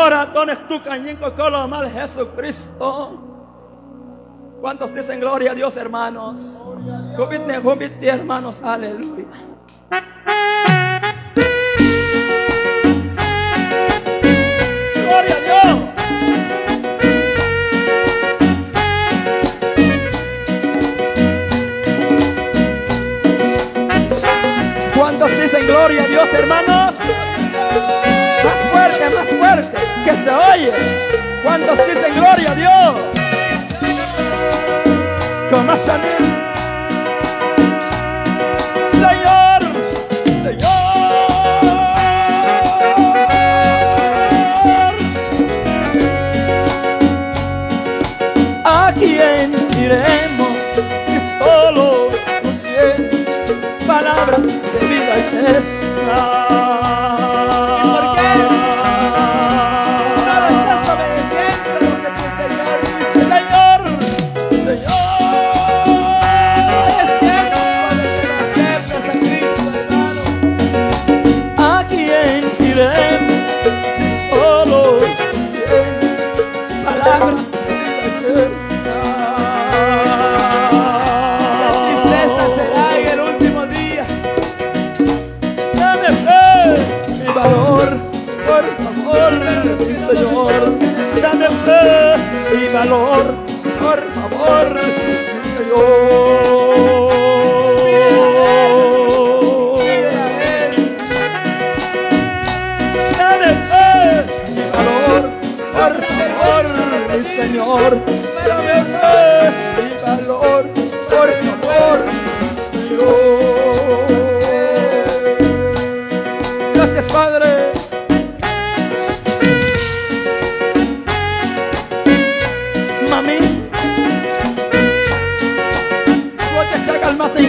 Ora dones tu cañenco colo mal Jesucristo. ¿Cuántos dicen gloria a Dios, hermanos? Júbite, júbite, hermanos, aleluya. Gloria a Dios. ¿Cuántos dicen gloria a Dios, hermanos? Más fuerte, más fuerte, que se oye. ¿Cuántos dicen gloria a Dios? Con más. Señor, Señor. ¿A quién iremos y valor, por favor, mi Señor. Dame fe y valor, por favor, mi Señor. Y valor, por favor, mi Dios. Gracias, Padre.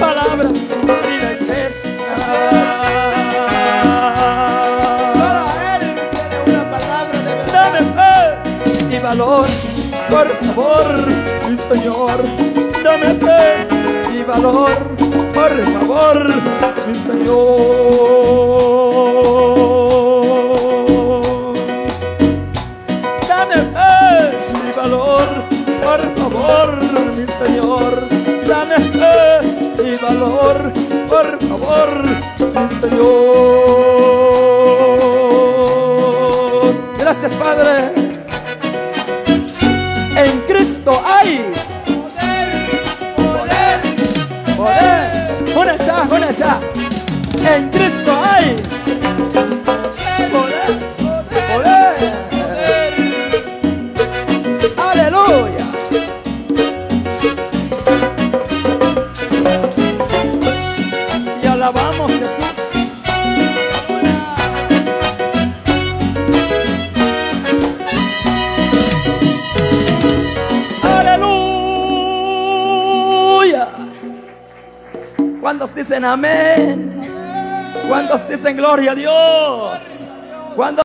palabras vida eterna. Solo Él tiene una palabra de. Dame fe y valor, por favor, mi Señor. Dame fe y valor, por favor, mi Señor. Dame fe y valor, por favor, mi Señor. Por favor, Señor. Gracias, Padre. En Cristo hay Poder, poder. Una ya, una ya. En Cristo ¿Cuántos dicen amén? ¿Cuántos dicen gloria a Dios? ¿Cuántos